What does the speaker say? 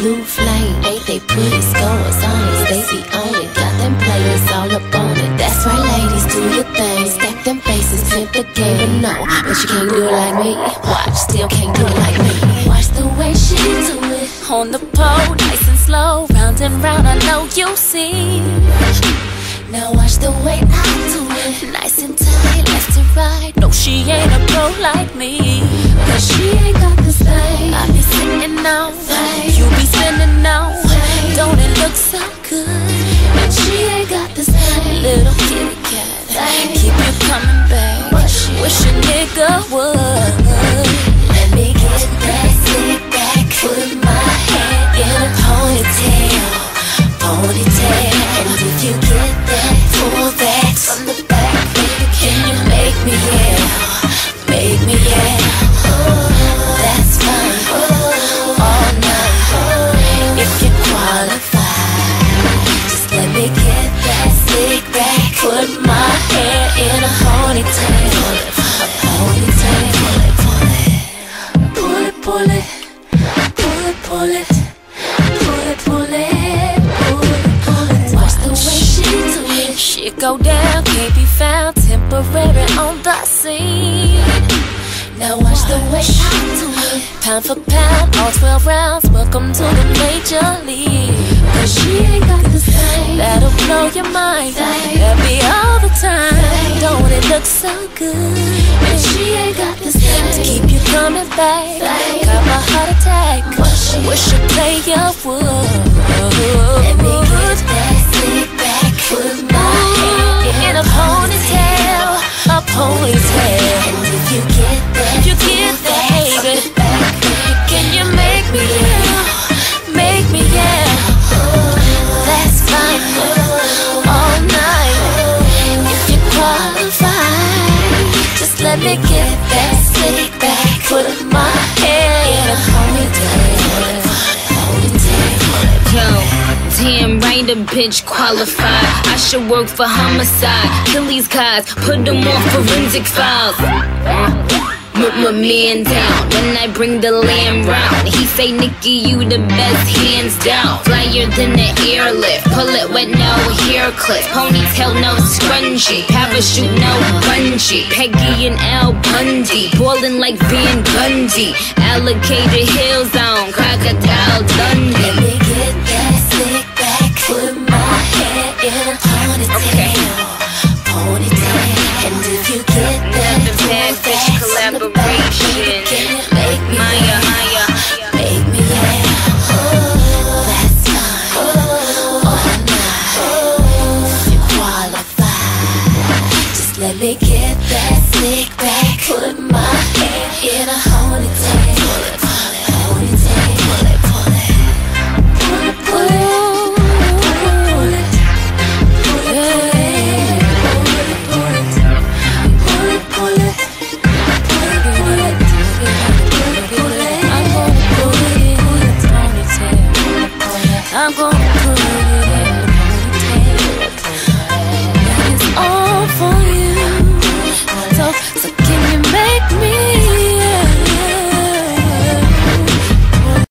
blue flame. Ain't they pretty scores on it? They be on it. Got them players all up on it. That's right, ladies, do your thing. Stack them faces, flip the game. But no, but you can't do it like me. Watch, still can't do it like me. Watch the way she do it. On the pole, nice and slow. Round and round, I know you see. Now watch the way I do it. Nice and tight, left to right. No, she ain't a pro like me. Cause she Little kitty cat, keep you coming back. Wish a nigga would. Let me get that slick back. Put my hair in a ponytail. Ponytail. Go down, can't be found. Temporary on the scene. Now watch the way I do it. Pound for pound, all 12 rounds. Welcome to the major league. Cause she ain't got this thing that'll blow your mind. That'll be all the time. Don't it look so good? And she ain't got this thing to keep you coming back. Got my heart attack. Wish a player would. A a bitch qualified. I should work for homicide. Kill these guys, put them on forensic files. Put my man down, then I bring the lamb round. He say, Nicki, you the best, hands down. Flyer than the airlift, pull it with no hair clip. Ponytail, no scrunchie. Parachute, no bungee. Peggy and Al Bundy, ballin' like Van Gundy. Alligator Hill Zone, Crocodile Dundee. Put my hair in a ponytail. Ponytail. And if you get that, The bad bitch collaboration. Make me yell? Make me yell. Oh, that's fine. All night. If you qualify, just let me get that slick back. 하고